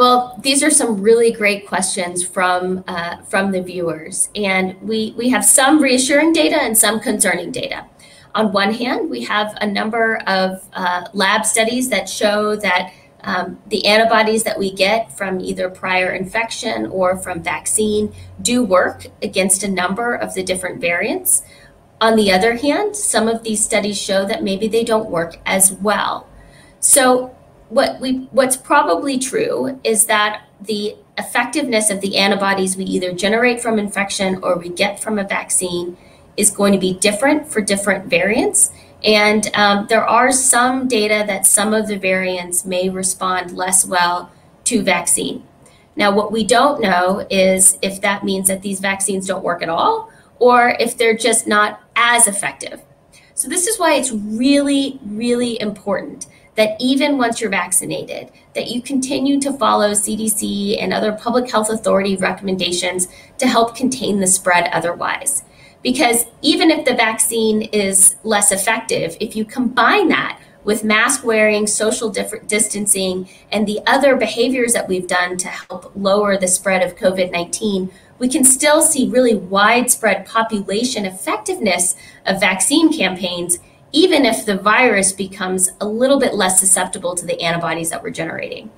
Well, these are some really great questions from uh, from the viewers, and we we have some reassuring data and some concerning data. On one hand, we have a number of uh, lab studies that show that um, the antibodies that we get from either prior infection or from vaccine do work against a number of the different variants. On the other hand, some of these studies show that maybe they don't work as well. So what we what's probably true is that the effectiveness of the antibodies we either generate from infection or we get from a vaccine is going to be different for different variants. And um, there are some data that some of the variants may respond less well to vaccine. Now, what we don't know is if that means that these vaccines don't work at all or if they're just not as effective. So, this is why it's really, really important that even once you're vaccinated, that you continue to follow CDC and other public health authority recommendations to help contain the spread otherwise. Because even if the vaccine is less effective, if you combine that with mask wearing, social distancing, and the other behaviors that we've done to help lower the spread of COVID 19, we can still see really widespread population effectiveness of vaccine campaigns even if the virus becomes a little bit less susceptible to the antibodies that we're generating.